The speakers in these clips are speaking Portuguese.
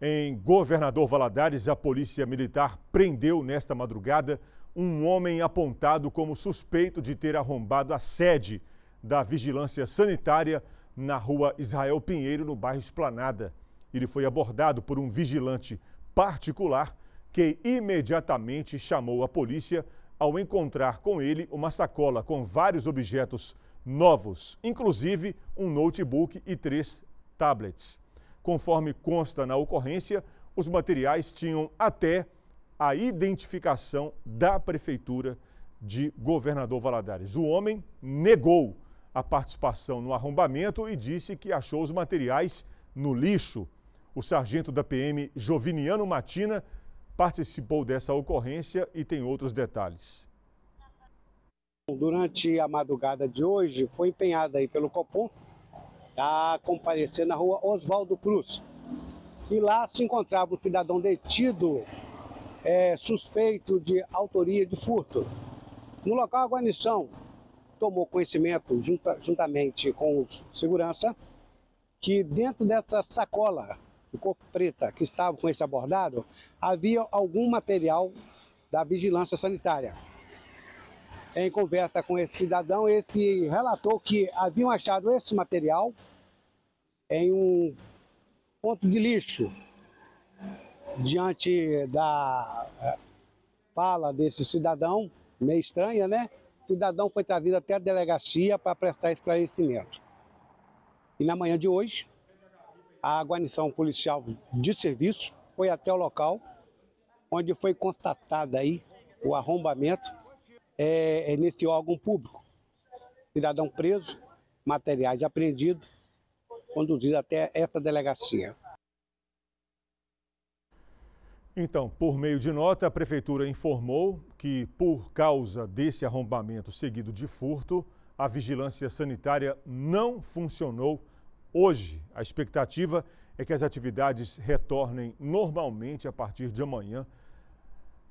Em Governador Valadares, a Polícia Militar prendeu nesta madrugada um homem apontado como suspeito de ter arrombado a sede da Vigilância Sanitária na rua Israel Pinheiro, no bairro Esplanada. Ele foi abordado por um vigilante particular que imediatamente chamou a polícia ao encontrar com ele uma sacola com vários objetos novos, inclusive um notebook e três tablets. Conforme consta na ocorrência, os materiais tinham até a identificação da Prefeitura de Governador Valadares. O homem negou a participação no arrombamento e disse que achou os materiais no lixo. O sargento da PM, Joviniano Matina, participou dessa ocorrência e tem outros detalhes. Durante a madrugada de hoje, foi empenhada aí pelo Copom a comparecer na rua Oswaldo Cruz. E lá se encontrava um cidadão detido é, suspeito de autoria de furto. No local, a guarnição tomou conhecimento, junta, juntamente com os segurança, que dentro dessa sacola de cor preta que estava com esse abordado, havia algum material da vigilância sanitária. Em conversa com esse cidadão, esse relatou que haviam achado esse material em um ponto de lixo. Diante da eh, fala desse cidadão, meio estranha, né? O cidadão foi trazido até a delegacia para prestar esclarecimento. E na manhã de hoje, a guarnição policial de serviço foi até o local, onde foi constatado aí o arrombamento é, é nesse órgão público. Cidadão preso, materiais apreendidos, conduzido até essa delegacia. Então, por meio de nota, a Prefeitura informou que, por causa desse arrombamento seguido de furto, a vigilância sanitária não funcionou hoje. A expectativa é que as atividades retornem normalmente a partir de amanhã,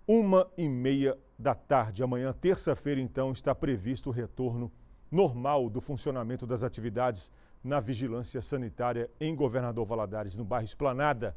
uma e meia da tarde. Amanhã, terça-feira, então, está previsto o retorno normal do funcionamento das atividades na vigilância sanitária em Governador Valadares, no bairro Esplanada.